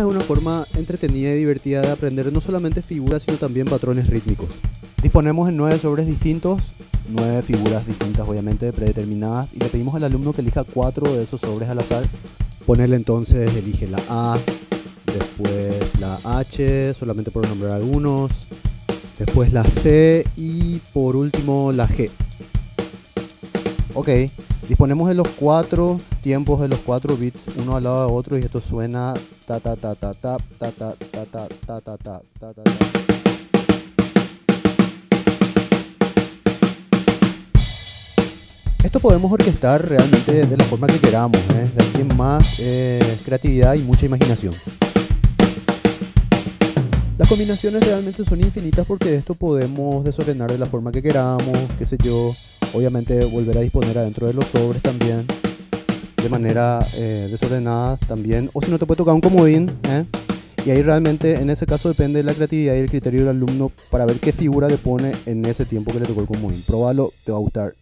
Esta es una forma entretenida y divertida de aprender no solamente figuras, sino también patrones rítmicos. Disponemos en nueve sobres distintos, nueve figuras distintas obviamente predeterminadas y le pedimos al alumno que elija cuatro de esos sobres al azar. Ponerle entonces, elige la A, después la H, solamente por nombrar algunos, después la C y por último la G. Ok, disponemos de los cuatro tiempos de los cuatro bits uno al lado de otro y esto suena ta ta ta ta ta ta ta ta ta ta ta ta ta ta Esto podemos orquestar realmente de la forma que queramos, ¿eh? de aquí más eh, creatividad y mucha imaginación. Las combinaciones realmente son infinitas porque esto podemos desordenar de la forma que queramos, qué sé yo, obviamente volver a disponer adentro de los sobres también de manera eh, desordenada también o si no te puede tocar un comodín ¿eh? y ahí realmente en ese caso depende de la creatividad y el criterio del alumno para ver qué figura le pone en ese tiempo que le tocó el comodín probalo te va a gustar